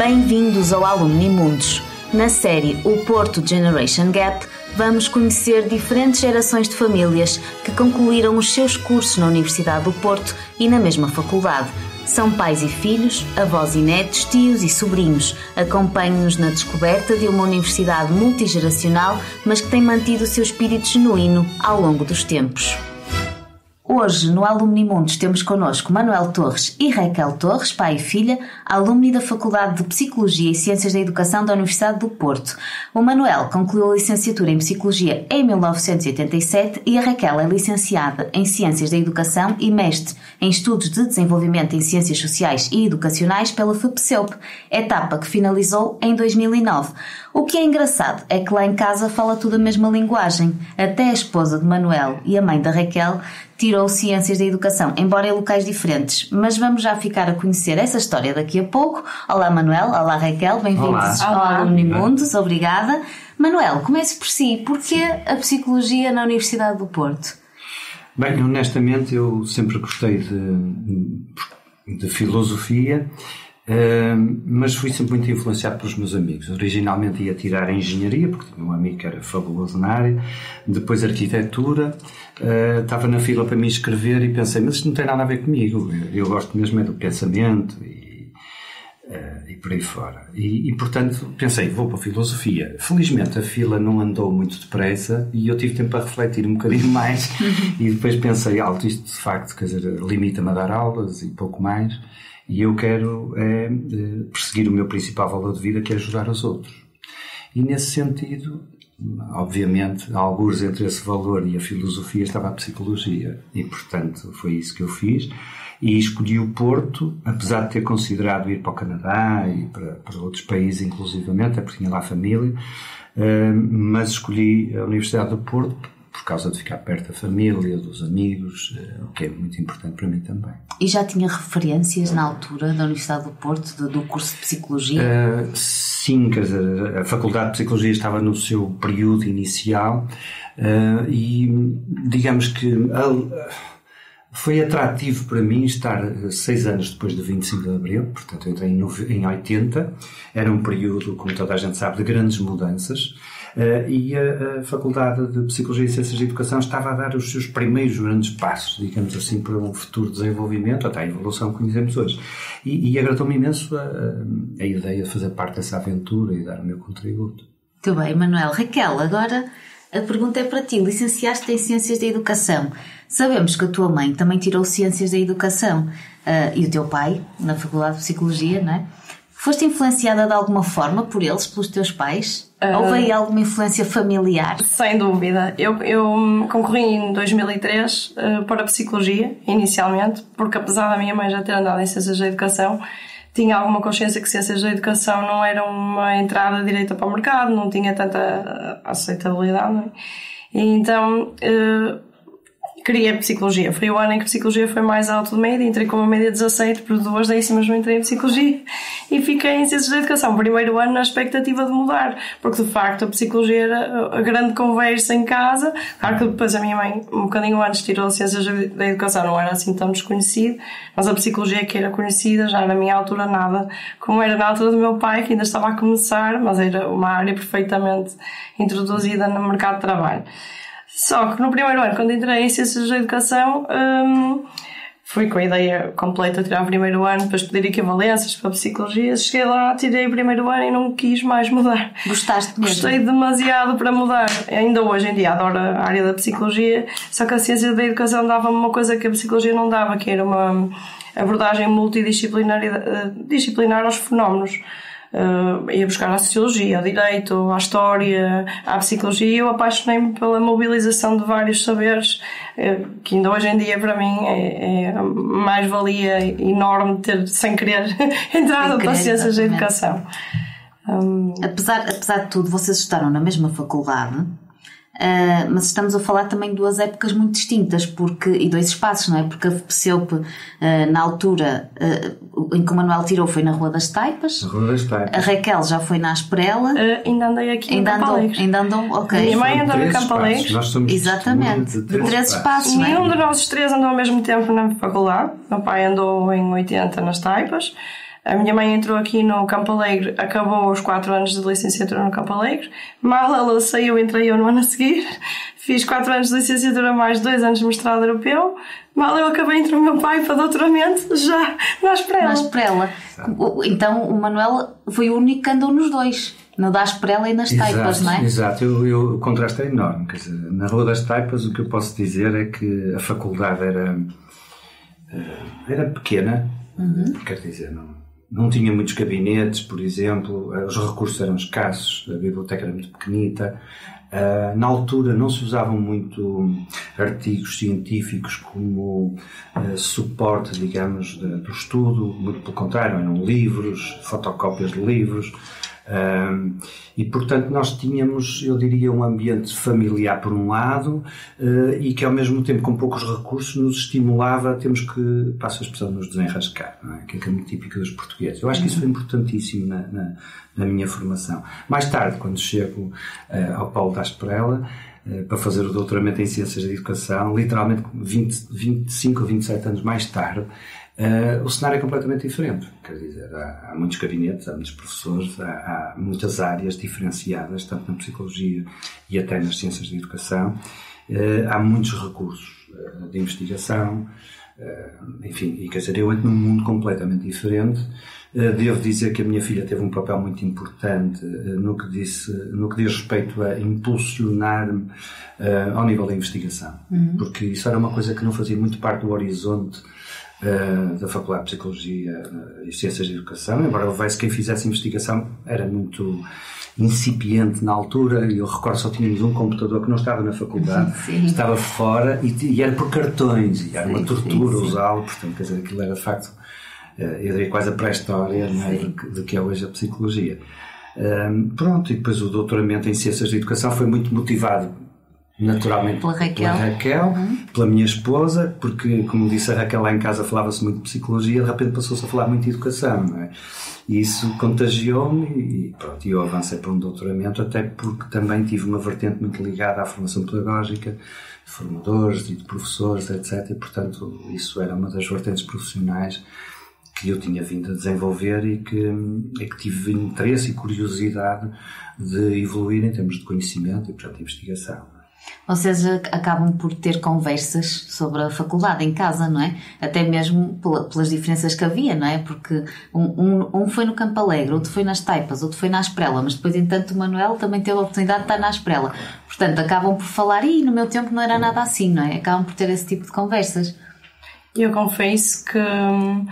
Bem-vindos ao Alumni Mundos. Na série O Porto Generation Gap, vamos conhecer diferentes gerações de famílias que concluíram os seus cursos na Universidade do Porto e na mesma faculdade. São pais e filhos, avós e netos, tios e sobrinhos. Acompanhe-nos na descoberta de uma universidade multigeracional, mas que tem mantido o seu espírito genuíno ao longo dos tempos. Hoje, no Alumni Mundos, temos connosco Manuel Torres e Raquel Torres, pai e filha, alumni da Faculdade de Psicologia e Ciências da Educação da Universidade do Porto. O Manuel concluiu a licenciatura em Psicologia em 1987 e a Raquel é licenciada em Ciências da Educação e mestre em Estudos de Desenvolvimento em Ciências Sociais e Educacionais pela FEPSEUP, etapa que finalizou em 2009. O que é engraçado é que lá em casa fala tudo a mesma linguagem. Até a esposa de Manuel e a mãe da Raquel tirou Ciências da Educação, embora em locais diferentes. Mas vamos já ficar a conhecer essa história daqui a pouco. Olá Manuel, olá Raquel, bem-vindos ao Alumni Mundos, obrigada. Manuel, comece por si. Porquê a Psicologia na Universidade do Porto? Bem, honestamente eu sempre gostei de, de filosofia Mas fui sempre muito influenciado pelos meus amigos. Originalmente ia tirar engenharia, porque tinha um amigo que era fabuloso na área, depois arquitetura. Uh, estava na fila para me inscrever e pensei, mas isto não tem nada a ver comigo. Eu, eu gosto mesmo é do pensamento e, uh, e por aí fora. E, e, portanto pensei, vou para a filosofia. Felizmente a fila não andou muito depressa e eu tive tempo para refletir um bocadinho mais. e depois pensei, alto, isto de facto, quer dizer, limita-me a dar aulas e pouco mais. E eu quero é, perseguir o meu principal valor de vida, que é ajudar os outros. E nesse sentido, obviamente, alguns entre esse valor e a filosofia estava a psicologia. E, portanto, foi isso que eu fiz. E escolhi o Porto, apesar de ter considerado ir para o Canadá e para, para outros países, inclusivamente, porque tinha lá família, eh, mas escolhi a Universidade do Porto por causa de ficar perto da família, dos amigos, eh, o que é muito importante para mim também. E já tinha referências na altura da Universidade do Porto, do, do curso de Psicologia? Uh, sim, quer dizer, a Faculdade de Psicologia estava no seu período inicial uh, e digamos que foi atrativo para mim estar seis anos depois do 25 de Abril, portanto eu entrei em 80, era um período, como toda a gente sabe, de grandes mudanças. Uh, e a, Faculdade de Psicologia e Ciências de Educação estava a dar os seus primeiros grandes passos, digamos assim, para um futuro desenvolvimento, até a evolução que conhecemos hoje. E, e agradou-me imenso a, a, ideia de fazer parte dessa aventura e dar o meu contributo. Muito bem, Manuel. Raquel, agora a pergunta é para ti. Licenciaste em Ciências da Educação. Sabemos que a tua mãe também tirou Ciências da Educação uh, e o teu pai na Faculdade de Psicologia, não é? Foste influenciada de alguma forma por eles, pelos teus pais? Houve aí alguma influência familiar? Sem dúvida. Eu, eu concorri em 2003 uh, para a Psicologia, inicialmente, porque apesar da minha mãe já ter andado em Ciências da Educação, tinha alguma consciência que Ciências da Educação não era uma entrada direita para o mercado, não tinha tanta aceitabilidade. Não é? E então... Uh, queria psicologia. Foi o ano em que psicologia foi mais alto de média, entrei com uma média 17 por duas décimas, não entrei em psicologia e fiquei em ciências da educação. Primeiro ano na expectativa de mudar, porque de facto a psicologia era a grande conversa em casa. Claro que depois a minha mãe, um bocadinho antes, tirou ciências da educação, não era assim tão desconhecido, mas a psicologia que era conhecida já na minha altura nada, como era na altura do meu pai, que ainda estava a começar, mas era uma área perfeitamente introduzida no mercado de trabalho. Só que no primeiro ano, quando entrei em Ciências da Educação, hum, fui com a ideia completa de tirar o primeiro ano, depois pedir equivalências para Psicologia. Cheguei lá, tirei o primeiro ano e não quis mais mudar. Gostaste mesmo? Gostei demasiado para mudar. Ainda hoje em dia adoro a área da Psicologia, só que a Ciência da Educação dava-me uma coisa que a Psicologia não dava, que era uma abordagem multidisciplinar eh, disciplinar aos fenómenos uh, ia buscar a sociologia, ao direito, à história, à psicologia e eu apaixonei-me pela mobilização de vários saberes uh, que ainda hoje em dia para mim é, é mais valia enorme ter, sem querer, entrado para ciências da educação. Um... Apesar, apesar de tudo, vocês estudaram na mesma faculdade Uh, mas estamos a falar também de duas épocas muito distintas porque, e dois espaços, não é? Porque a FPCEUP, uh, na altura uh, em que o Manuel tirou, foi na Rua das Taipas. Rua das Taipas. A Raquel já foi na Asprela. ainda andei aqui ainda andou, Ainda andou, ok. Minha mãe andou em Campo Alegre. Nós somos Exatamente, de três, de três espaços. espaços Nenhum é? de nós três andou ao mesmo tempo na faculdade. Meu pai andou em 80 nas Taipas. A minha mãe entrou aqui no Campo Alegre, acabou os 4 anos de licenciatura no Campo Alegre. Mal ela saiu, entrei eu no ano a seguir. Fiz 4 anos de licenciatura, mais 2 anos de mestrado europeu. Mal eu acabei, entrou o meu pai para doutoramento, já na Asprela. Na Asprela. Então o Manuel foi o único que andou nos dois. No da Asprela e nas exato, Taipas, não é? Exato, eu, eu, o contraste é enorme. Quer dizer, na Rua das Taipas, o que eu posso dizer é que a faculdade era, eh, era pequena, uhum. quer dizer, não, não tinha muitos gabinetes, por exemplo, os recursos eram escassos, a biblioteca era muito pequenita. Uh, na altura não se usavam muito artigos científicos como uh, suporte, digamos, do estudo, muito pelo contrário, eram livros, fotocópias de livros. Um, e portanto nós tínhamos, eu diria, um ambiente familiar por um lado uh, e que ao mesmo tempo com poucos recursos nos estimulava a termos que, passo a expressão, nos desenrascar, não é? que é, é muito típico dos portugueses. Eu acho que isso foi importantíssimo na, na, na minha formação. Mais tarde, quando chego uh, ao Paulo da Asperela, uh, para fazer o doutoramento em Ciências da Educação, literalmente 20, 25 ou 27 anos mais tarde, Uh, o cenário é completamente diferente. Quer dizer, há, há muitos gabinetes, há muitos professores, há, há, muitas áreas diferenciadas, tanto na psicologia e até nas ciências de educação. Uh, há muitos recursos uh, de investigação, enfim, e quer dizer, eu entro num mundo completamente diferente. devo dizer que a minha filha teve um papel muito importante no, que disse, no que diz respeito a impulsionar-me ao nível da investigação, uhum. porque isso era uma coisa que não fazia muito parte do horizonte uh, da Faculdade de Psicologia uh, e Ciências de Educação, embora houvesse quem fizesse investigação, era muito incipiente na altura, e eu recordo só tínhamos um computador que não estava na faculdade, sim. estava fora e, e, era por cartões, e era sim, uma tortura usá-lo, portanto, quer dizer, aquilo era de facto, uh, eu diria quase a pré-história é, do, do, que é hoje a psicologia. Um, pronto, e depois o doutoramento em Ciências de Educação foi muito motivado naturalmente pela Raquel, pela, Raquel, uhum. pela minha esposa, porque, como disse a Raquel lá em casa, falava-se muito de psicologia, de repente passou-se a falar muito de educação, não é? E isso contagiou-me e pronto, eu avancei para um doutoramento, até porque também tive uma vertente muito ligada à formação pedagógica, de formadores e de professores, etc. E, portanto, isso era uma das vertentes profissionais que eu tinha vindo a desenvolver e que, e que tive interesse e curiosidade de evoluir em termos de conhecimento e, portanto, de investigação vocês acabam por ter conversas sobre a faculdade em casa, não é? Até mesmo pelas diferenças que havia, não é? Porque um, um, um, foi no Campo Alegre, outro foi nas Taipas, outro foi na Esprela, mas depois, entanto, o Manuel também teve a oportunidade de estar na Esprela. Portanto, acabam por falar, e no meu tempo não era nada assim, não é? Acabam por ter esse tipo de conversas. Eu confesso que hum,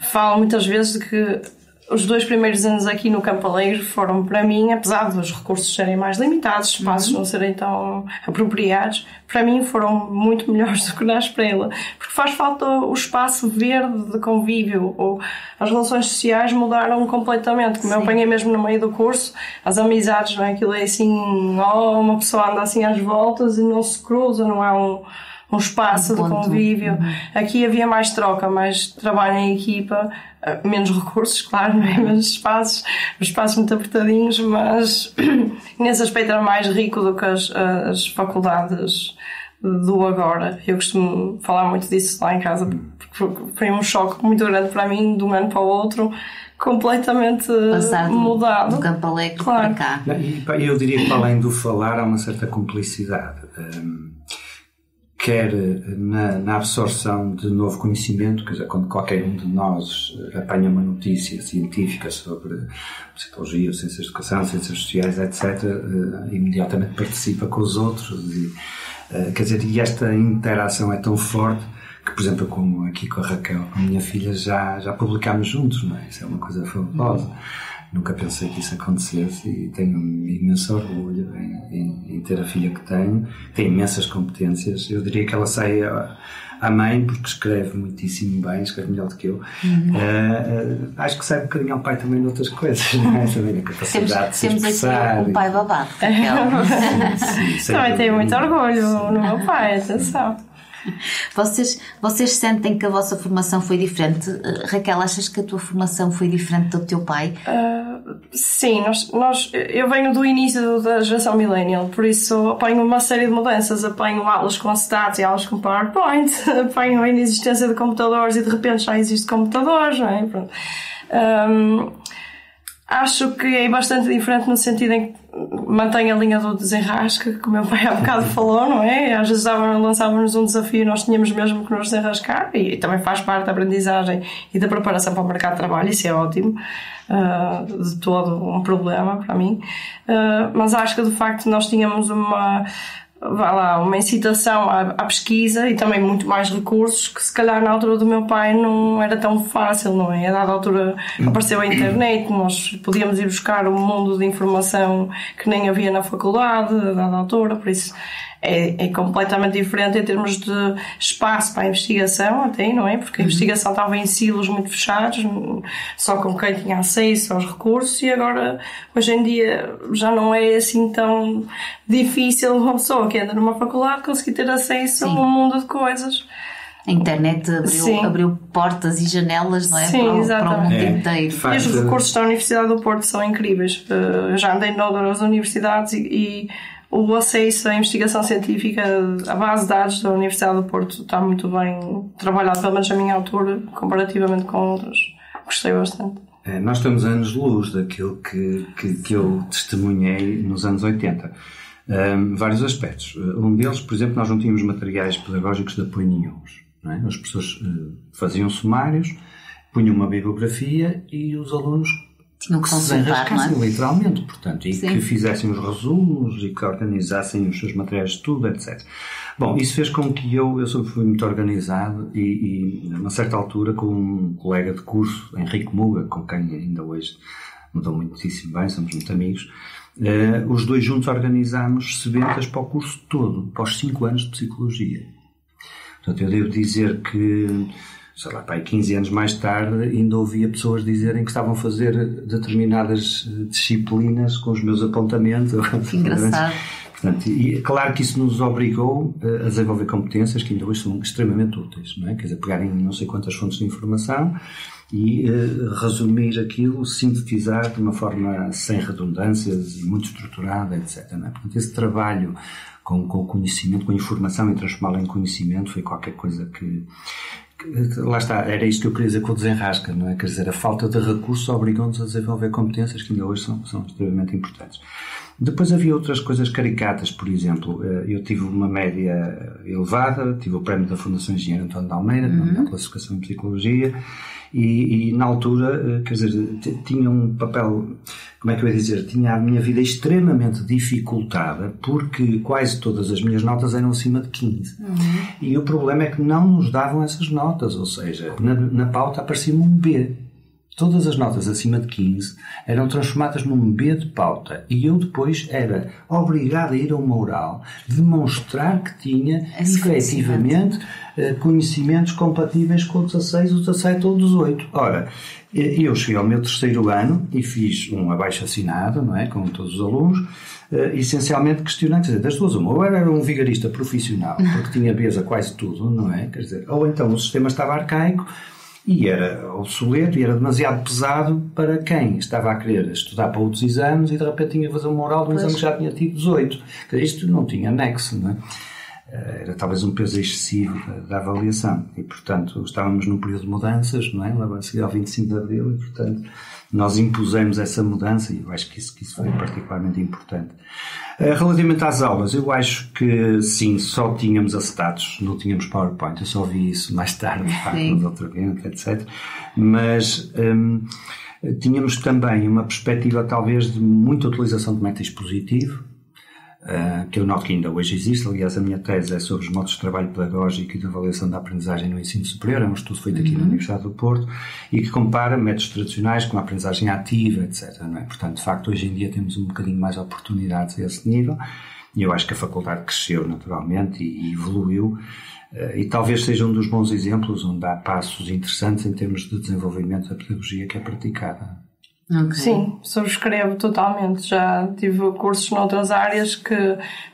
falo muitas vezes de que os dois primeiros anos aqui no Campo Alegre foram para mim, apesar dos recursos serem mais limitados, espaços uhum. não serem tão apropriados, para mim foram muito melhores do que na Esprela, porque faz falta o espaço verde de convívio, ou as relações sociais mudaram completamente, como Sim. eu apanhei mesmo no meio do curso, as amizades, não é? Aquilo é assim, oh, uma pessoa anda assim às voltas e não se cruza, não há um um espaço um de convívio. Uhum. Aqui havia mais troca, mais trabalho em equipa, eh, menos recursos, claro, não é? menos espaços, espaços muito apertadinhos, mas nesse aspecto era mais rico do que as, as faculdades do agora. Eu costumo falar muito disso lá em casa, porque foi um choque muito grande para mim, de um ano para o outro, completamente Passar mudado. Do Campo Alegre claro. para cá. Eu diria que, além do falar, há uma certa cumplicidade. Um quer na, na, absorção de novo conhecimento, quer dizer, quando qualquer um de nós apanha uma notícia científica sobre psicologia, ciências de educação, ciências sociais, etc., uh, imediatamente participa com os outros. E, quer dizer, e esta interação é tão forte que, por exemplo, como aqui com a Raquel, com a minha filha, já, já publicámos juntos, não é? Isso é uma coisa fabulosa. Nunca pensei que isso acontecesse e tenho um imenso orgulho em, em, em, ter a filha que tenho. Tem imensas competências. Eu diria que ela sai à mãe porque escreve muitíssimo bem, escreve melhor do que eu. Uhum. Uh, uh, acho que sai um bocadinho ao pai também de outras coisas, não é? Também a capacidade temos, de se temos expressar. aqui um pai babado. sim, sim, também tenho muito orgulho no meu pai, atenção. Vocês, vocês sentem que a vossa formação foi diferente? Uh, Raquel, achas que a tua formação foi diferente do teu pai? Uh, sim, nós, nós, eu venho do início da geração millennial, por isso apanho uma série de mudanças. Apanho aulas com stats e aulas com PowerPoint, apanho a inexistência de computadores e de repente já existe computadores, não é? Pronto. Um, acho que é bastante diferente no sentido em que mantém a linha do desenrasca, que o meu pai há bocado falou, não é? Às vezes lançávamos um desafio e nós tínhamos mesmo que nos desenrascar e, também faz parte da aprendizagem e da preparação para o mercado de trabalho, isso é ótimo, uh, de todo um problema para mim. Uh, mas acho que de facto nós tínhamos uma vá lá, uma incitação à, à, pesquisa e também muito mais recursos que se calhar na altura do meu pai não era tão fácil, não é? A dada altura apareceu a internet, nós podíamos ir buscar um mundo de informação que nem havia na faculdade, a dada altura, por isso é, é, completamente diferente em termos de espaço para a investigação, até, não é? Porque a uhum. investigação estava em silos muito fechados, só com quem tinha acesso aos recursos, e agora, hoje em dia, já não é assim tão difícil uma pessoa que anda numa faculdade conseguir ter acesso Sim. a um mundo de coisas. A internet abriu, abriu, portas e janelas, não é? Sim, para, exatamente. para o mundo é, inteiro. E os recursos da Universidade do Porto são incríveis. Eh, eu já andei em outras universidades e, e o acesso à investigação científica, a base de dados da Universidade do Porto está muito bem trabalhada, pelo menos a minha altura, comparativamente com outras. Gostei bastante. É, nós estamos anos luz daquilo que, que, que eu testemunhei nos anos 80. Um, vários aspectos. Um deles, por exemplo, nós não tínhamos materiais pedagógicos de apoio nenhum. É? As pessoas uh, faziam sumários, punham uma bibliografia e os alunos que consultar, não é? literalmente, portanto, e Sim. que fizessem os resumos e que organizassem os seus materiais de estudo, etc. Bom, isso fez com que eu, eu sempre fui muito organizado e, e a uma certa altura, com um colega de curso, Henrique Muga, com quem ainda hoje me dou muitíssimo bem, somos muito amigos, uh, os dois juntos organizámos sebentas para o curso todo, para os 5 anos de Psicologia. Portanto, eu devo dizer que sei lá, pá, 15 anos mais tarde, ainda ouvia pessoas dizerem que estavam a fazer determinadas eh, disciplinas com os meus apontamentos. Que engraçado. Portanto, e claro que isso nos obrigou eh, a desenvolver competências que ainda hoje são extremamente úteis, não é? Quer dizer, pegarem não sei quantas fontes de informação e uh, resumir aquilo, sintetizar de uma forma sem redundâncias e muito estruturada, etc. É? Portanto, esse trabalho com, com o conhecimento, com a informação e transformá-la em conhecimento foi qualquer coisa que, lá está, era isto que eu queria dizer com o desenrasca, não é? Quer dizer, a falta de recursos obrigou-nos a desenvolver competências que ainda hoje são, são extremamente importantes. Depois havia outras coisas caricatas, por exemplo, eh, eu tive uma média elevada, tive o prémio da Fundação Engenheiro António de Almeida, uhum. na classificação em Psicologia, e, e, na altura, eh, quer dizer, tinha um papel, como é que eu ia dizer, tinha a minha vida extremamente dificultada porque quase todas as minhas notas eram acima de 15. Uhum. E o problema é que não nos davam essas notas, ou seja, na, na pauta aparecia-me um B. Todas as notas acima de 15 eram transformadas num B de pauta e eu depois era obrigado a ir a uma oral demonstrar que tinha é efetivamente eh, conhecimentos compatíveis com o 16, o 17 ou o 18. Ora, eu cheguei ao meu terceiro ano e fiz um abaixo assinado, não é, com todos os alunos, eh, essencialmente questionando, quer dizer, das duas uma, ou era um vigarista profissional, porque tinha Beza quase tudo, não é, quer dizer, ou então o sistema estava arcaico, e era obsoleto e era demasiado pesado para quem estava a querer estudar para outros exames e de repente tinha que fazer uma oral de um exame que já tinha tido 18. Isto não tinha anexo, não é? Eh, era talvez um peso excessivo da, avaliação e, portanto, estávamos num período de mudanças, não é? Logo a seguir ao 25 de Abril e, portanto, nós impusemos essa mudança e eu acho que isso, que isso foi particularmente importante. Eh, relativamente às aulas, eu acho que sim, só tínhamos acetatos, não tínhamos PowerPoint, eu só vi isso mais tarde, de facto, no doutoramento, etc. Mas hum, tínhamos também uma perspectiva talvez de muita utilização de método expositivo, Uh, que eu noto que ainda hoje existe. Aliás, a minha tese é sobre os modos de trabalho pedagógico e de avaliação da aprendizagem no ensino superior. É um estudo feito aqui uhum. na Universidade do Porto e que compara métodos tradicionais com a aprendizagem ativa, etc. É? Portanto, de facto, hoje em dia temos um bocadinho mais oportunidades a esse nível e eu acho que a faculdade cresceu naturalmente e, e evoluiu. Uh, e talvez seja um dos bons exemplos onde há passos interessantes em termos de desenvolvimento da pedagogia que é praticada. Okay. Sim, subscrevo totalmente. Já tive cursos noutras áreas que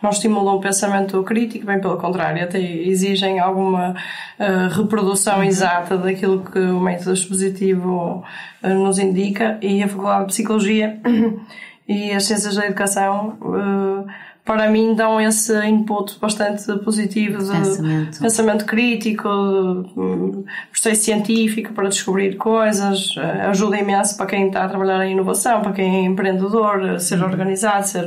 não estimulam o pensamento crítico, bem pelo contrário, até exigem alguma uh, reprodução uhum. exata daquilo que o método expositivo uh, nos indica e a Faculdade de Psicologia e as Ciências da Educação uh, para mim dão esse input bastante positivo de pensamento, pensamento crítico, processo científico para descobrir coisas, ajuda imenso para quem está a trabalhar em inovação, para quem é empreendedor, ser organizado, ser,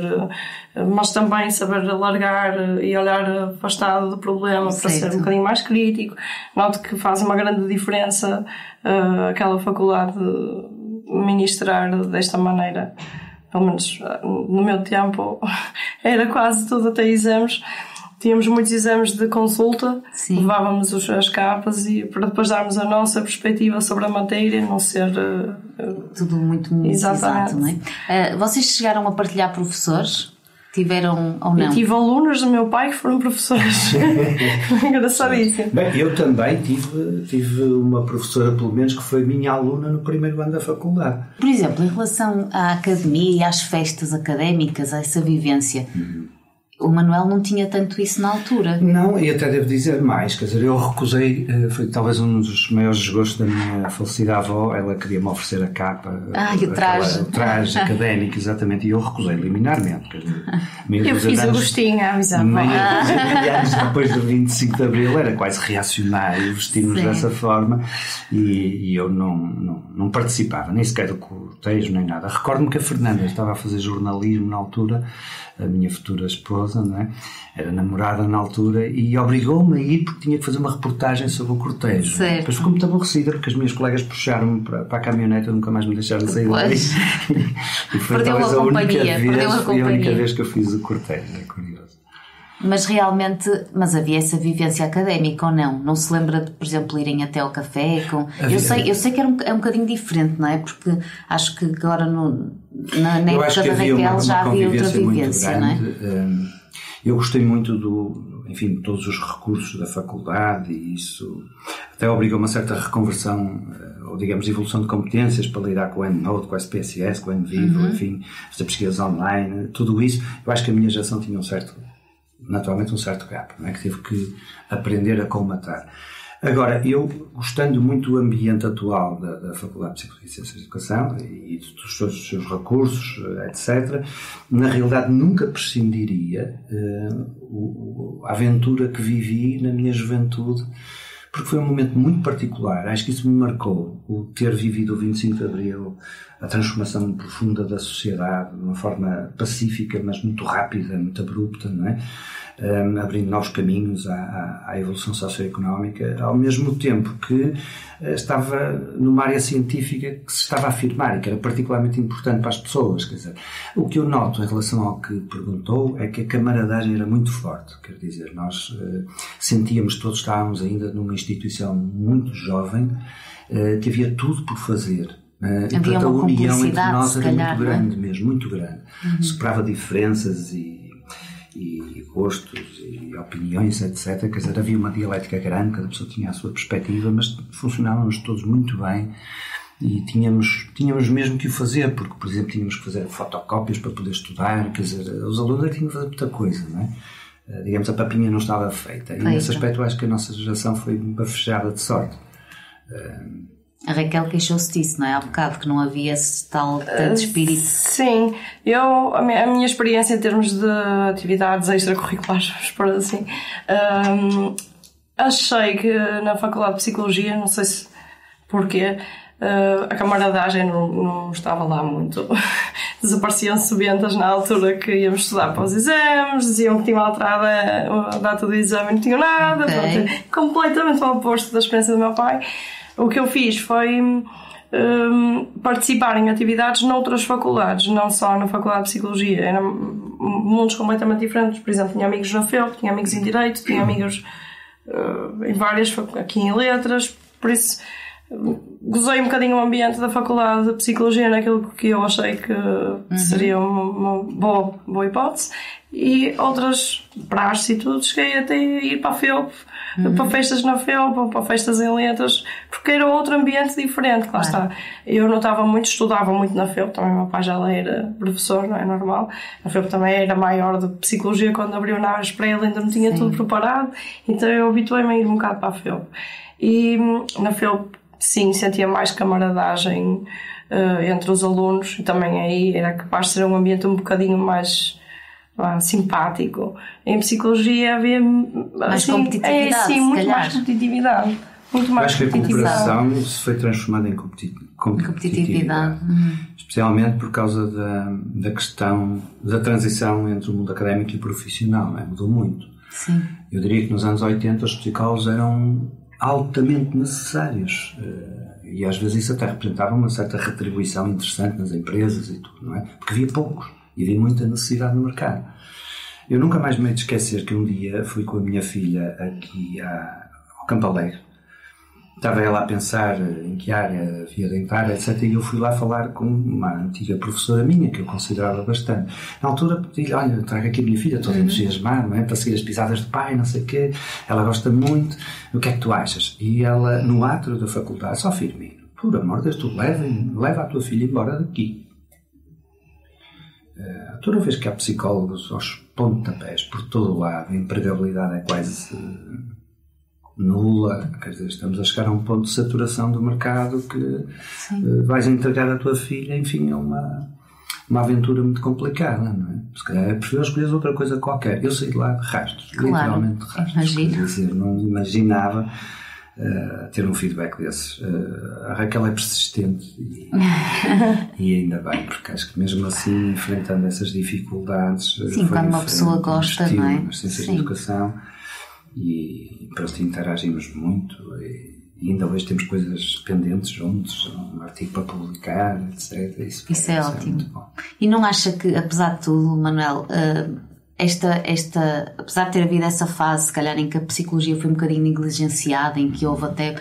mas também saber alargar e olhar afastado do problema certo. para ser um bocadinho mais crítico. Noto que faz uma grande diferença uh, aquela faculdade ministrar desta maneira pelo menos ah, no meu tempo, era quase tudo até exames. Tínhamos muitos exames de consulta, Sim. levávamos as capas e para depois darmos a nossa perspectiva sobre a matéria, não ser. Uh, tudo muito, muito exato, não é? Uh, vocês chegaram a partilhar professores? Tiveram ou não? Eu tive alunos do meu pai que foram professores. Engraçadíssimo. Bem, eu também tive, tive uma professora, pelo menos, que foi minha aluna no primeiro ano da faculdade. Por exemplo, em relação à academia e às festas académicas, a essa vivência, uhum. O Manuel não tinha tanto isso na altura. Não, e até devo dizer mais, quer dizer, eu recusei, eh, foi talvez um dos maiores desgostos da minha falecida avó, ela queria-me oferecer a capa. Ah, o traje. o traje académico, exatamente, e eu recusei liminarmente. Quer dizer, eu fiz anos, o gostinho. Meia anos depois do 25 de Abril era quase reacionário vestirmos dessa forma e, e, eu não, não, não participava, nem sequer do cortejo, nem nada. Recordo-me que a Fernanda estava a fazer jornalismo na altura a minha futura esposa, não é? era namorada na altura, e obrigou-me a ir porque tinha que fazer uma reportagem sobre o cortejo. Certo. Depois ficou muito aborrecida porque as minhas colegas puxaram-me para, para a caminhonete e nunca mais me deixaram sair daí. e foi perdeu talvez a, a única vez, a a única vez que eu fiz o cortejo, é curioso. Mas realmente, mas havia essa vivência académica ou não? Não se lembra de, por exemplo, irem até ao café? Com... Eu, sei, eu sei que era um, é um bocadinho diferente, não é? Porque acho que agora no, na, na época da Raquel uma, já havia outra vivência, não é? Hum, eu gostei muito do, enfim, de todos os recursos da faculdade e isso até obriga uma certa reconversão, eh, ou digamos, evolução de competências para lidar com o EndNote, com o SPSS, com o EndVivo, uhum. enfim, fazer pesquisas online, tudo isso. Eu acho que a minha geração tinha um certo naturalmente um certo gap, é? que tive que aprender a colmatar. Agora, eu, gostando muito do ambiente atual da, da Faculdade de Psicologia e Ciências de Educação e de todos os seus recursos, eh, etc., na realidade nunca prescindiria uh, o, a aventura que vivi na minha juventude, porque foi um momento muito particular. Acho que isso me marcou, o ter vivido o 25 de Abril, a transformação profunda da sociedade, de uma forma pacífica, mas muito rápida, muito abrupta, não é? Um, abrindo novos caminhos à, à, evolução socioeconómica, ao mesmo tempo que uh, estava numa área científica que se estava a afirmar e que era particularmente importante para as pessoas. Quer dizer, o que eu noto em relação ao que perguntou é que a camaradagem era muito forte. Quer dizer, nós uh, sentíamos, todos estávamos ainda numa instituição muito jovem, uh, que havia tudo por fazer Uh, e, portanto, a união entre nós era calhar, muito é? grande é? mesmo, muito grande. Uhum. Superava diferenças e, e gostos e opiniões, etc. Quer dizer, havia uma dialética grande, cada pessoa tinha a sua perspectiva, mas funcionávamos todos muito bem e tínhamos, tínhamos mesmo que o fazer, porque, por exemplo, tínhamos que fazer fotocópias para poder estudar, quer dizer, os alunos tinham que fazer muita coisa, não é? Uh, digamos, a papinha não estava feita. E nesse aspecto, acho que a nossa geração foi bafejada de sorte. A Raquel queixou-se disso, não é? Há bocado que não havia esse tal tanto espírito. Sim, eu, a minha, a minha experiência em termos de atividades extracurriculares, vamos por assim, um, achei que na Faculdade de Psicologia, não sei se porquê, uh, a camaradagem não, não estava lá muito. Desapareciam subentas na altura que íamos estudar para os exames, diziam que tinham alterado a, data do exame e não tinham nada. Okay. Pronto, completamente ao oposto da experiência do meu pai o que eu fiz foi um, participar em atividades noutras faculdades, não só na Faculdade de Psicologia, eram mundos completamente diferentes. Por exemplo, tinha amigos na FEUP, tinha amigos em Direito, tinha amigos uh, em várias, aqui em Letras, por isso gozei um bocadinho o ambiente da Faculdade de Psicologia naquilo que eu achei que uhum. seria uma, uma, boa, boa hipótese e outras praxes e tudo, cheguei até ir para a FEUP uhum. para festas na FEUP, para festas em letras, porque era outro ambiente diferente, claro. está. Eu não estava muito, estudava muito na FEUP, também meu pai já lá era professor, não é normal. A FEUP também era maior de psicologia quando abriu naves para ele, ainda não tinha Sim. tudo preparado, então eu habituei-me a ir um bocado para a FEUP. E hum, na FEUP, sim, sentia mais camaradagem uh, entre os alunos e também aí era capaz de ser um ambiente um bocadinho mais lá, simpático. Em psicologia havia mais assim, competitividade. É, sim, muito calhar. mais competitividade. Muito mais acho que a cooperação se foi transformada em competi- competitividade. Competitividade. Especialmente por causa da, da questão da transição entre o mundo académico e profissional, é? mudou muito. Sim. Eu diria que nos anos 80 os psicólogos eram altamente necessários eh, e às vezes isso até representava uma certa retribuição interessante nas empresas e tudo, não é? Porque havia poucos e havia muita necessidade no mercado. Eu nunca mais me hei de esquecer que um dia fui com a minha filha aqui à- ao Campo Alegre. Estava ela a pensar em que área havia de entrar, etc. E eu fui lá falar com uma antiga professora minha, que eu considerava bastante. Na altura pedi-lhe, olha, traga aqui a minha filha, toda entusiasmada, não é? Para seguir as pisadas de pai, não sei o quê. Ela gosta muito. O que é que tu achas? E ela, no átrio da faculdade, só Firmino, por amor de Deus, tu leva, leva a tua filha embora daqui. Eh, toda vez que há psicólogos aos pontapés por todo o lado, a empregabilidade é quase eh, nula, quer dizer, estamos a chegar a um ponto de saturação do mercado que eh, vais entregar a tua filha, enfim, é uma, uma aventura muito complicada, não é? Se calhar é preferível escolher outra coisa qualquer. Eu saí de lá de rastos, Claro, literalmente de imagino. Quer dizer, não imaginava eh, ter um feedback desses. Eh, a Raquel é persistente e, e ainda bem, porque acho que mesmo assim, enfrentando essas dificuldades, eh, Sim, quando uma pessoa gosta, investiu não é? Nas ciências Sim. de educação e pronto, interagimos muito e, ainda hoje temos coisas pendentes juntos, um artigo para publicar, etc. Isso, Isso é ótimo. muito bom. E não acha que, apesar de tudo, Manuel, eh, esta, esta, apesar de ter havido essa fase, se calhar, em que a psicologia foi um bocadinho negligenciada, em que houve até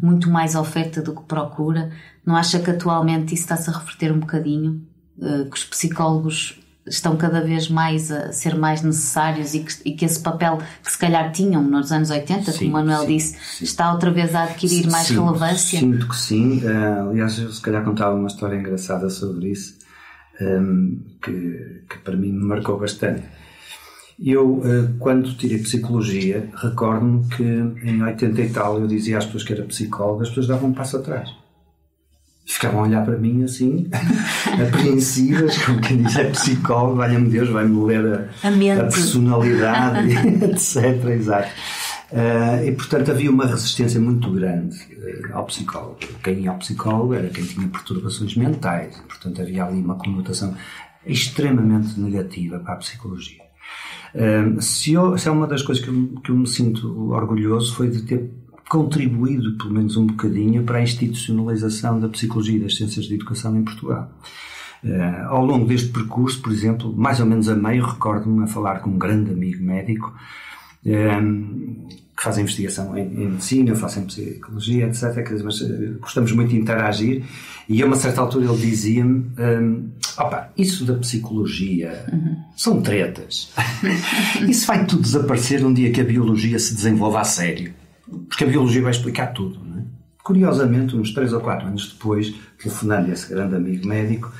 muito mais oferta do que procura, não acha que atualmente isso está-se a reverter um bocadinho? Eh, que os psicólogos estão cada vez mais a ser mais necessários e que, e que esse papel que se calhar tinham nos anos 80, Sim, como o Manuel sim, disse, sim. está outra vez a adquirir mais Sim, relevância? Sinto que sim. Eh, aliás, eu se calhar contava uma história engraçada sobre isso, ehm, que, que para mim me marcou bastante. Eu, eh, quando tirei Psicologia, recordo-me que em 80 e tal eu dizia às pessoas que era psicóloga, as pessoas davam um passo atrás. Ficavam a olhar para mim assim, apreensivas, como quem diz é psicólogo, valha-me Deus, vai-me ler a, A a personalidade, etc. Exato. Eh, e portanto havia uma resistência muito grande eh, ao psicólogo. Quem ia ao psicólogo era quem tinha perturbações mentais, portanto havia ali uma conotação extremamente negativa para a psicologia. Se, eu, se é uma das coisas que eu, que eu me sinto orgulhoso foi de ter contribuído, pelo menos um bocadinho, para a institucionalização da psicologia e das ciências de educação em Portugal. Eh, ao longo deste percurso, por exemplo, mais ou menos a meio, recordo-me a falar com um grande amigo médico eh, que faz a investigação em, em medicina, eu faço em psicologia, etc. Mas eh, gostamos muito de interagir e a uma certa altura ele dizia-me: eh, opa, isso da psicologia são tretas. isso vai tudo desaparecer um dia que a biologia se desenvolva a sério. Porque a biologia vai explicar tudo. Não é? Curiosamente, uns 3 ou 4 anos depois, telefonando esse grande amigo médico,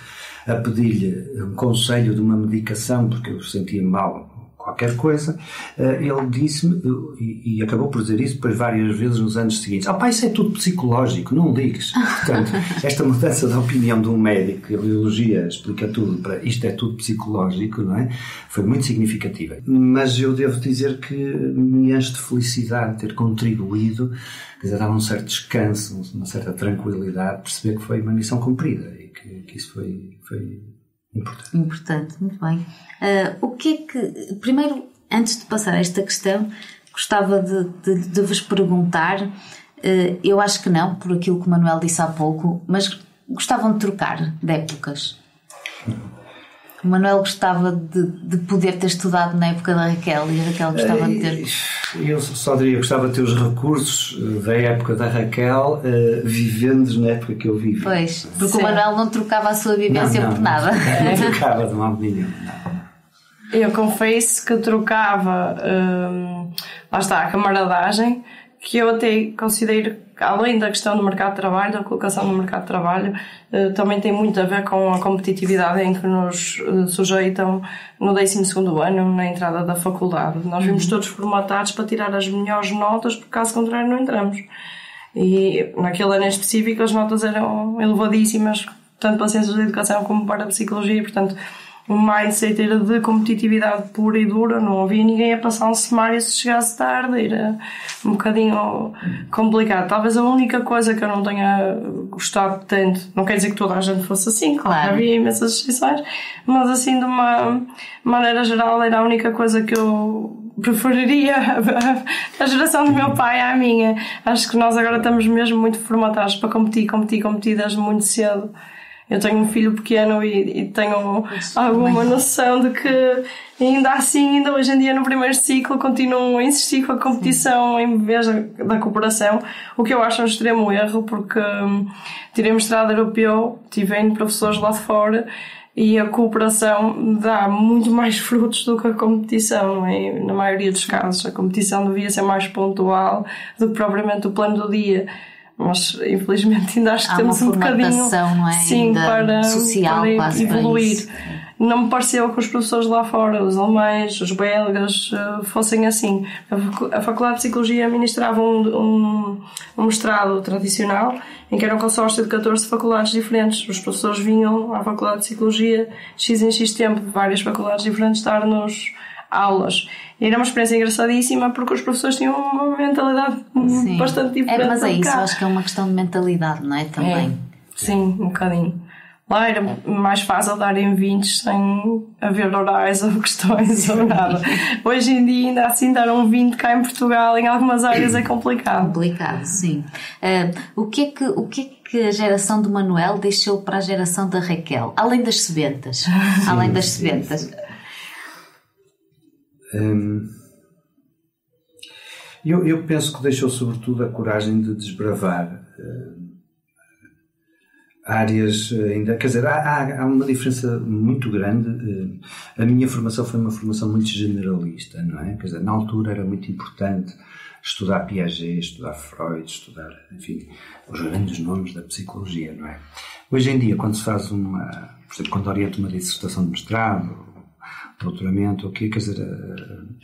a pedir-lhe um conselho de uma medicação, porque eu sentia mal qualquer coisa, eh, ele disse-me, e, acabou por dizer isso depois várias vezes nos anos seguintes, ah pá, isso é tudo psicológico, não ligues. Portanto, esta mudança de opinião de um médico, que a biologia explica tudo, para isto é tudo psicológico, não é? Foi muito significativa. Mas eu devo dizer que me enche de felicidade ter contribuído, quer dizer, dava um certo descanso, uma certa tranquilidade, perceber que foi uma missão cumprida e que, que isso foi, foi importante. Importante, muito bem. Ah, o que é que. Primeiro, antes de passar a esta questão, gostava de, de- de vos perguntar. ah, eu acho que não, por aquilo que o Manuel disse há pouco, mas gostavam de trocar de épocas. O Manuel gostava de, de poder ter estudado na época da Raquel e a Raquel gostava de ter. Eu só diria que gostava de ter os recursos eh, da época da Raquel, eh, vivendo na época que eu vivi. Pois, porque Sim. o Manuel não trocava a sua vivência por nada. Não trocava de modo nenhum. não. Eu confesso que trocava, hum, lá está, a camaradagem, que eu até considero, além da questão do mercado de trabalho, da colocação no mercado de trabalho, eh, também tem muito a ver com a competitividade em que nos eh, sujeitam no 12 ano, na entrada da faculdade. Nós vimos todos formatados para tirar as melhores notas, porque caso contrário não entramos. E naquele ano em específico as notas eram elevadíssimas, tanto para ciências da educação como para a psicologia, portanto o mindset era de competitividade pura e dura, não havia ninguém a passar um sumário se chegasse tarde, era um bocadinho complicado. Talvez a única coisa que eu não tenha gostado tanto, não quer dizer que toda a gente fosse assim, claro, claro. havia imensas exceções, mas assim de uma maneira geral era a única coisa que eu preferiria a geração do meu pai à minha. Acho que nós agora estamos mesmo muito formatados para competir, competir, competir desde muito cedo. Eu tenho um filho pequeno e, e tenho Isso alguma bem. noção de que ainda assim, ainda hoje em dia no primeiro ciclo, continuam a insistir com a competição Sim. em vez da cooperação, o que eu acho um extremo erro, porque hum, tirei mestrado europeu, tive professores lá de fora e a cooperação dá muito mais frutos do que a competição, é? na maioria dos casos. A competição devia ser mais pontual do que propriamente o plano do dia. Mas infelizmente ainda acho que Há temos um bocadinho não é? sim, para, social, para evoluir. Para não me pareceu que os professores lá fora, os alemães, os belgas, eh, fossem assim. A Faculdade de Psicologia ministrava um, um, um mestrado tradicional em que era um consórcio de 14 faculdades diferentes. Os professores vinham à Faculdade de Psicologia X em X tempo, várias faculdades diferentes, dar-nos aulas. E era uma experiência engraçadíssima porque os professores tinham uma mentalidade Sim. bastante diferente. É, mas é isso, acho que é uma questão de mentalidade, não é? Também. É. Sim, um bocadinho. Lá era mais fácil dar em 20 sem haver orais ou questões ou nada. Hoje em dia, ainda assim, dar um 20 cá em Portugal, em algumas áreas, é complicado. Complicado, sim. Uh, o, que é que, o que é que a geração do Manuel deixou para a geração da Raquel? Além das sebentas. Além das sebentas. Hum, eu, eu penso que deixou, sobretudo, a coragem de desbravar. Uh, áreas eh, ainda. Quer dizer, há, há, uma diferença muito grande. Eh, a minha formação foi uma formação muito generalista, não é? Quer dizer, na altura era muito importante estudar Piaget, estudar Freud, estudar, enfim, os grandes nomes da psicologia, não é? Hoje em dia, quando se faz uma, por exemplo, quando orienta uma dissertação de mestrado, doutoramento, o quê, quer dizer,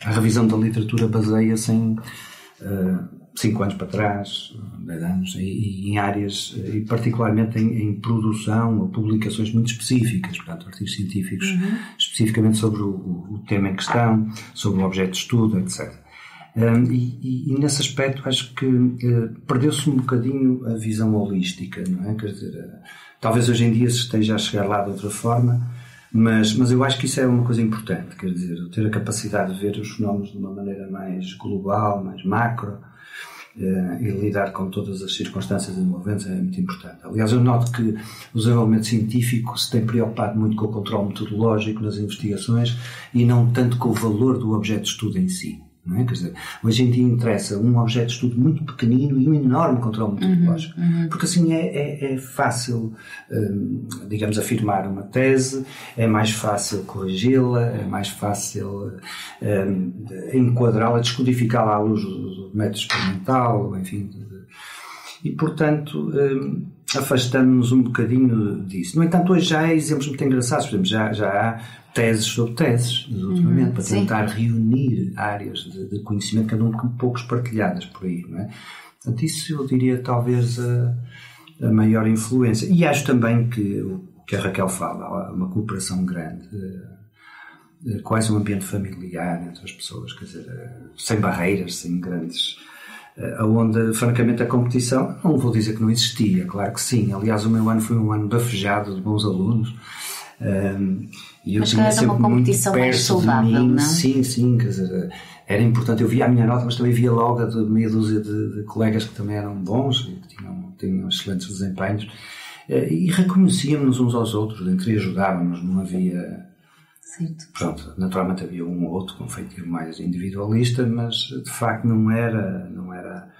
a, a revisão da literatura baseia-se em uh, 5 anos para trás, 10 anos, e, em áreas, e particularmente em, em, produção ou publicações muito específicas, portanto, artigos científicos uhum. especificamente sobre o, o, tema em questão, sobre o objeto de estudo, etc. Um, e, e, nesse aspecto acho que uh, perdeu-se um bocadinho a visão holística, não é? Quer dizer, uh, talvez hoje em dia se esteja a chegar lá de outra forma, mas, mas eu acho que isso é uma coisa importante, quer dizer, ter a capacidade de ver os fenómenos de uma maneira mais global, mais macro, eh, e lidar com todas as circunstâncias envolventes é muito importante. Aliás, eu noto que o desenvolvimento científico se tem preocupado muito com o controle metodológico nas investigações e não tanto com o valor do objeto de estudo em si. Não é? Dizer, hoje em dia interessa um objeto de estudo muito pequenino e um enorme controle metodológico. Uhum, uhum. Porque assim é, é, é fácil, hum, digamos, afirmar uma tese, é mais fácil corrigi-la, é mais fácil hum, enquadrá-la, descodificá-la à luz do, do método experimental, enfim. E, portanto, hum, afastamos-nos um bocadinho disso. No entanto, hoje já há exemplos muito engraçados. Por exemplo, já, já há teses sobre teses, ultimamente, uhum, para tentar sim. reunir áreas de, de, conhecimento que andam um pouco espartilhadas por aí, não é? Portanto, isso eu diria talvez a, a maior influência. E acho também que o que a Raquel fala, uma cooperação grande, eh, quase um ambiente familiar entre as pessoas, quer dizer, eh, sem barreiras, sem grandes eh, onde, francamente, a competição, não vou dizer que não existia, claro que sim. Aliás, o meu ano foi um ano bafejado de bons alunos. Um, e eu mas tinha sempre uma competição muito perto mais saudável, mim. Não? Sim, sim, quer dizer, era importante. Eu via a minha nota, mas também via logo a de meia dúzia de, de colegas que também eram bons e que tinham, tinham excelentes desempenhos. Eh, e reconhecíamos uns aos outros, entre ajudávamos, não havia. Certo. Pronto, naturalmente havia um ou outro com feitio mais individualista, mas de facto não era, não era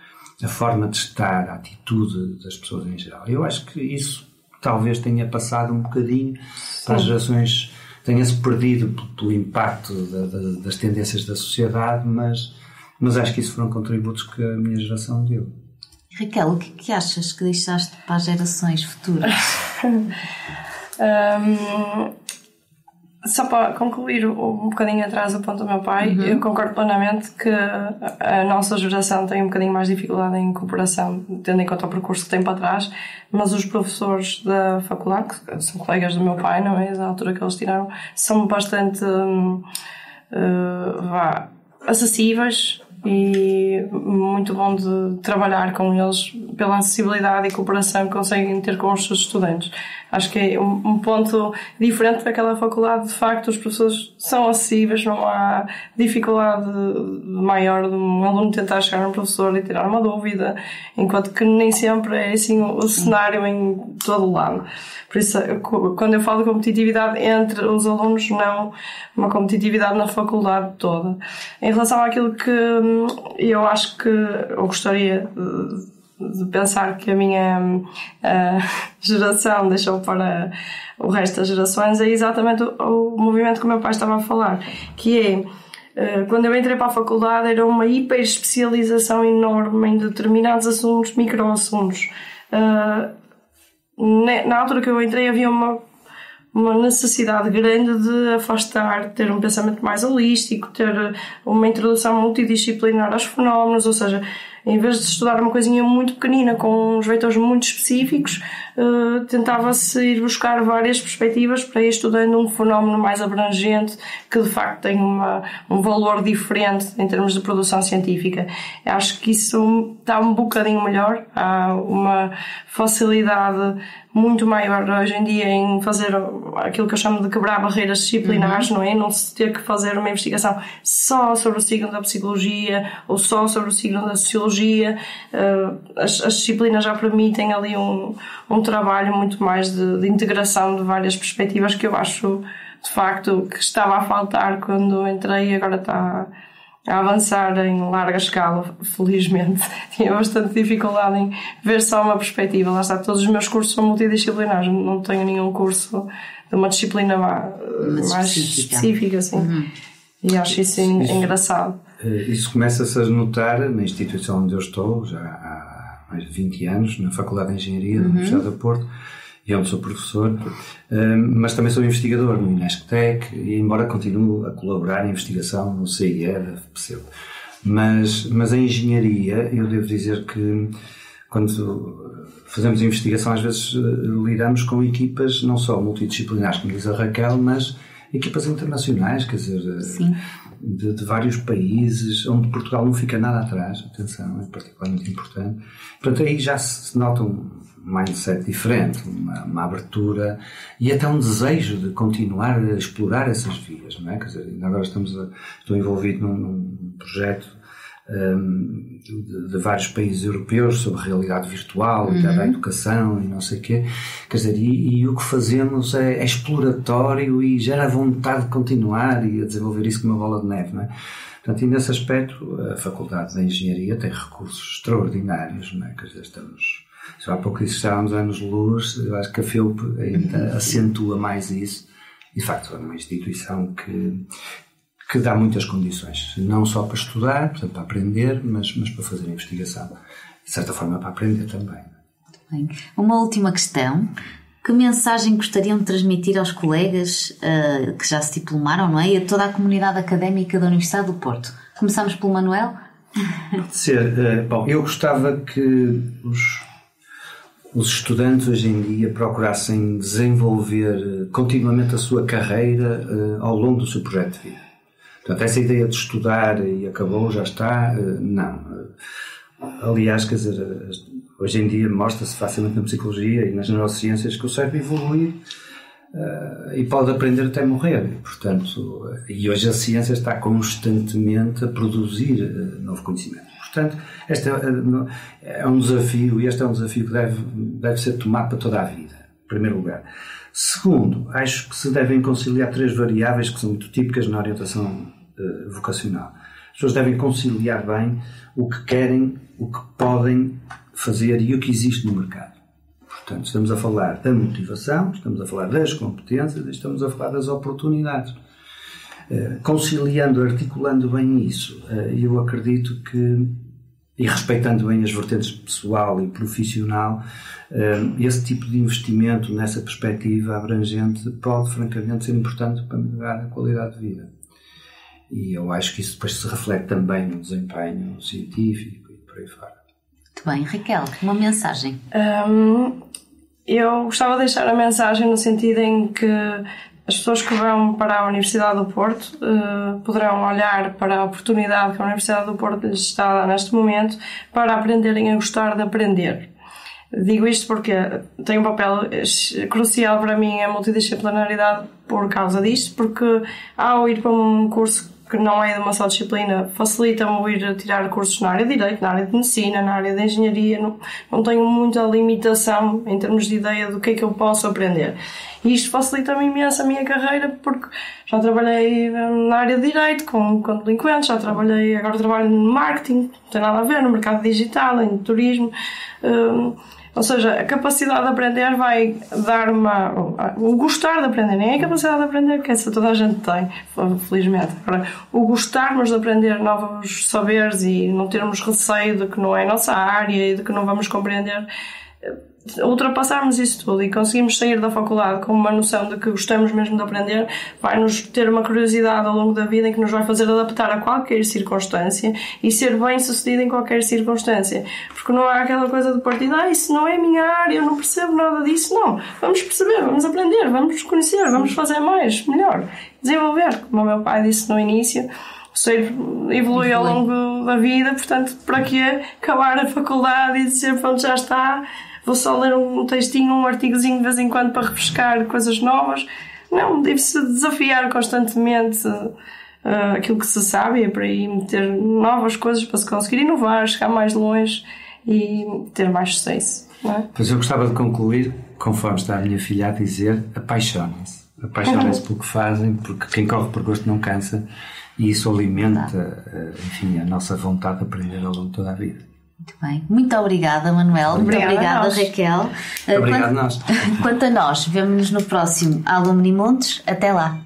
a forma de estar, a atitude das pessoas em geral. Eu acho que isso talvez tenha passado um bocadinho Sim. para as gerações tenha-se perdido pelo impacto da, da, das tendências da sociedade, mas, mas acho que isso foram contributos que a minha geração deu. Raquel, o que, é que achas que deixaste para as gerações futuras? um, só para concluir um bocadinho atrás do ponto do meu pai, uhum. eu concordo plenamente que a nossa geração tem um bocadinho mais dificuldade em cooperação, tendo em conta o percurso que tem para trás, mas os professores da faculdade, que são colegas do meu pai, não é? Da altura que eles tiraram, são bastante uh, vá, acessíveis, e muito bom de trabalhar com eles pela acessibilidade e cooperação que conseguem ter com os seus estudantes. Acho que é um, ponto diferente daquela faculdade, de facto, os professores são acessíveis, não há dificuldade maior de um aluno tentar chegar a um professor e tirar uma dúvida, enquanto que nem sempre é assim o cenário em todo o lado. Por isso, quando eu falo de competitividade entre os alunos, não uma competitividade na faculdade toda. Em relação àquilo que hum, eu acho que eu gostaria de pensar que a minha uh, geração deixou para o resto das gerações é exatamente o, o movimento que o meu pai estava a falar, que é eh, quando eu entrei para a faculdade era uma hiper especialização enorme em determinados assuntos, microassuntos. Uh, na altura que eu entrei havia uma, uma necessidade grande de afastar, ter um pensamento mais holístico, ter uma introdução multidisciplinar aos fenómenos, ou seja, em vez de estudar uma coisinha muito pequenina com uns vetores muito específicos, uh, tentava-se ir buscar várias perspectivas para ir estudando um fenómeno mais abrangente que de facto tem uma, um valor diferente em termos de produção científica. Acho que isso está um bocadinho melhor, há uma facilidade muito maior hoje em dia em fazer aquilo que eu chamo de quebrar barreiras disciplinares, uhum. não é? Não se ter que fazer uma investigação só sobre o signo da psicologia ou só sobre o signo da sociologia. Uh, as, as, disciplinas já permitem ali um, um trabalho muito mais de, de integração de várias perspectivas que eu acho de facto que estava a faltar quando entrei e agora está a avançar em larga escala, felizmente. Tinha bastante dificuldade em ver só uma perspectiva. Lá está, todos os meus cursos são multidisciplinares, não tenho nenhum curso de uma disciplina mais específica, específica assim. Uhum. E acho isso, isso engraçado. Eh, isso começa-se a notar na instituição onde eu estou, já há mais de 20 anos, na Faculdade de Engenharia da uhum. Universidade do Porto e onde sou professor, eh, mas também sou investigador no INESCTEC, e embora continue a colaborar em investigação no CIE da FPCEL. Mas, mas a engenharia, eu devo dizer que quando fazemos investigação, às vezes eh, lidamos com equipas não só multidisciplinares, como diz a Raquel, mas equipas internacionais, quer dizer, eh, de, de, vários países, onde Portugal não fica nada atrás, atenção, é particularmente importante. Portanto, aí já se nota um, mindset diferente, uma, uma, abertura e até um desejo de continuar a explorar essas vias, não é? Quer dizer, agora estamos a, estou envolvido num, num projeto um, de, de, vários países europeus sobre realidade virtual, uhum. da educação e não sei o quê. Quer dizer, e, e o que fazemos é, é, exploratório e gera vontade de continuar e a desenvolver isso como uma bola de neve, não é? Portanto, e nesse aspecto, a Faculdade de Engenharia tem recursos extraordinários, não é? Quer dizer, estamos já há pouco disse que estávamos anos-luz, eu acho que a FEUP ainda acentua mais isso. De facto, é uma instituição que, que dá muitas condições, não só para estudar, portanto, para aprender, mas, mas para fazer investigação. De certa forma, para aprender também. Bem. Uma última questão. Que mensagem gostariam de transmitir aos colegas uh, que já se diplomaram, não é? E a toda a comunidade académica da Universidade do Porto? Começamos pelo Manuel? Pode ser. Uh, bom, eu gostava que os os estudantes hoje em dia procurassem desenvolver eh, continuamente a sua carreira uh, ao longo do seu projeto de vida. Portanto, essa ideia de estudar e acabou, já está, uh, não. Aliás, quer dizer, hoje em dia mostra-se facilmente na psicologia e nas neurociências que o cérebro evolui uh, e pode aprender até morrer. Portanto, e hoje a ciência está constantemente a produzir novo conhecimento. Portanto, este é, é um desafio e este é um desafio que deve, deve ser tomado para toda a vida, em primeiro lugar. Segundo, acho que se devem conciliar três variáveis que são muito típicas na orientação uh, vocacional. As pessoas devem conciliar bem o que querem, o que podem fazer e o que existe no mercado. Portanto, estamos a falar da motivação, estamos a falar das competências, estamos a falar das oportunidades. Uh, conciliando, articulando bem isso, uh, eu acredito que e respeitando bem as vertentes pessoal e profissional, esse tipo de investimento nessa perspectiva abrangente pode, francamente, ser importante para melhorar a qualidade de vida. E eu acho que isso depois se reflete também no desempenho científico e por aí fora. Muito bem, Raquel, uma mensagem. Um, eu gostava de deixar a mensagem no sentido em que as pessoas que vão para a Universidade do Porto uh, poderão olhar para a oportunidade que a Universidade do Porto lhes está a dar neste momento para aprenderem a gostar de aprender. Digo isto porque tem um papel crucial para mim a multidisciplinaridade por causa disto, porque ao ir para um curso que não é de uma só disciplina, facilita-me ir tirar cursos na área de Direito, na área de Medicina, na área de Engenharia, não, não tenho muita limitação em termos de ideia do que é que eu posso aprender. E isto facilita-me imenso a minha carreira porque já trabalhei na área de Direito com, com delinquentes, já trabalhei, agora trabalho no marketing, não tem nada a ver, no mercado digital, em turismo. Um, ou seja, a capacidade de aprender vai dar uma. O gostar de aprender, nem é a capacidade de aprender, que essa toda a gente tem, felizmente. Agora, o gostarmos de aprender novos saberes e não termos receio de que não é a nossa área e de que não vamos compreender ultrapassarmos isso tudo e conseguimos sair da faculdade com uma noção de que gostamos mesmo de aprender, vai nos ter uma curiosidade ao longo da vida em que nos vai fazer adaptar a qualquer circunstância e ser bem sucedido em qualquer circunstância. Porque não há aquela coisa de partido, ah, isso não é minha área, eu não percebo nada disso. Não. Vamos perceber, vamos aprender, vamos conhecer, vamos fazer mais, melhor, desenvolver, como o meu pai disse no início. Ser evolui ao longo da vida, portanto, para que acabar a faculdade e dizer, pronto, já está, vou só ler um textinho, um artigozinho de vez em quando para refrescar coisas novas. Não, deve-se desafiar constantemente uh, aquilo que se sabe é para aí meter novas coisas para se conseguir inovar, chegar mais longe e ter mais sucesso. É? Pois eu gostava de concluir, conforme está a minha filha a dizer, apaixonem-se. Apaixonem-se pelo que fazem, porque quem corre por gosto não cansa e isso alimenta, uh, enfim, a nossa vontade de aprender ao longo de toda a vida. Muito bem. Muito obrigada, Manuel. Muito obrigada, Raquel. Obrigado quanto, nós. Quanto a nós, vemo-nos no próximo Alumni Montes. Até lá.